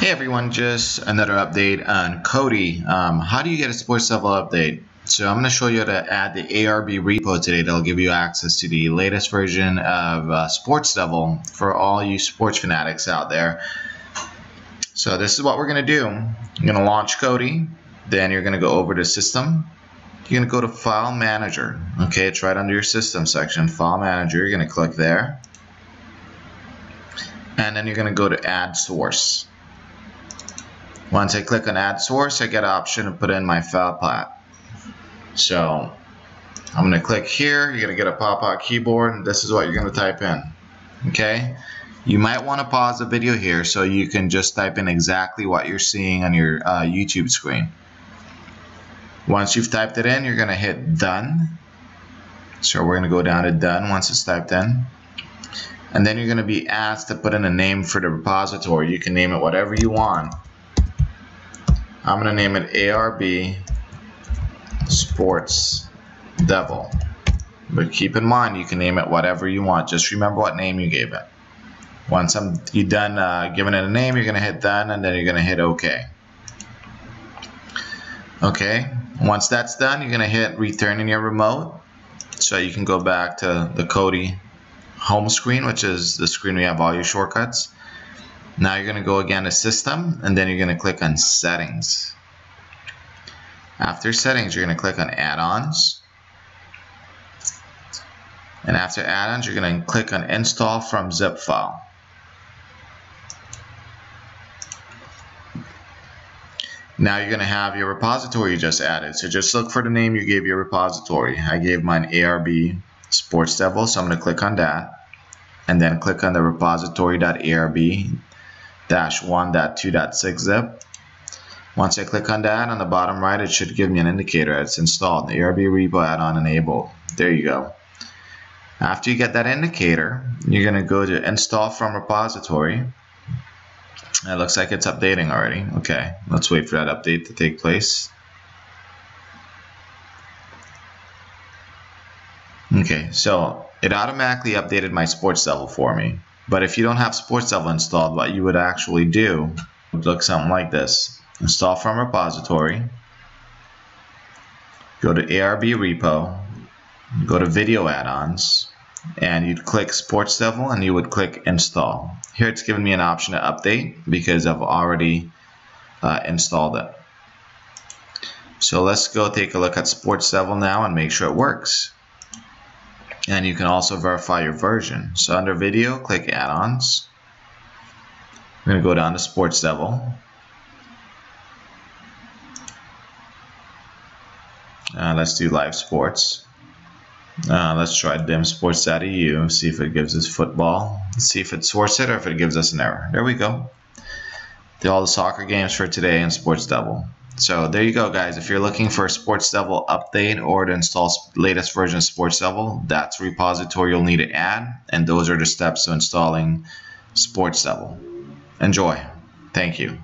Hey everyone, just another update on Kodi. Um, how do you get a sports devil update? So I'm going to show you how to add the ARB repo today that'll give you access to the latest version of uh, Sports Devil for all you sports fanatics out there. So this is what we're going to do. You're going to launch Kodi, then you're going to go over to System. You're going to go to File Manager. Okay, it's right under your System section. File Manager, you're going to click there. And then you're going to go to Add Source. Once I click on add source, I get an option to put in my file path. So I'm going to click here. You're going to get a pop-out keyboard. And this is what you're going to type in. Okay. You might want to pause the video here so you can just type in exactly what you're seeing on your uh, YouTube screen. Once you've typed it in, you're going to hit done. So we're going to go down to done once it's typed in. And then you're going to be asked to put in a name for the repository. You can name it whatever you want. I'm going to name it ARB Sports Devil. But keep in mind, you can name it whatever you want. Just remember what name you gave it. Once I'm you done uh, giving it a name, you're going to hit done, and then you're going to hit OK. Okay. Once that's done, you're going to hit return in your remote. So you can go back to the Kodi home screen, which is the screen we have all your shortcuts. Now you're going to go again to System, and then you're going to click on Settings. After Settings, you're going to click on Add-ons. And after Add-ons, you're going to click on Install from zip file. Now you're going to have your repository you just added. So just look for the name you gave your repository. I gave mine ARB Sports Devil, so I'm going to click on that. And then click on the repository.arb dash 1.2.6 zip. Once I click on that, on the bottom right, it should give me an indicator it's installed. The ARB repo add-on enabled. There you go. After you get that indicator, you're going to go to install from repository. It looks like it's updating already. Okay, let's wait for that update to take place. Okay, so it automatically updated my Sports Devil for me. But if you don't have Sports Devil installed, what you would actually do would look something like this. Install from repository, go to ARB repo, go to video add-ons, and you'd click Sports Devil and you would click install. Here it's giving me an option to update because I've already uh, installed it. So let's go take a look at Sports Devil now and make sure it works and you can also verify your version. So under video, click add-ons. I'm going to go down to Sports Devil. Uh, let's do live sports. Uh, let's try dimsports.eu, see if it gives us football. Let's see if it sorts it or if it gives us an error. There we go. Do all the soccer games for today in Sports Devil. So there you go, guys. If you're looking for a Sports Devil update or to install latest version of Sports Devil, that's repository you'll need to add. And those are the steps to installing Sports Devil. Enjoy. Thank you.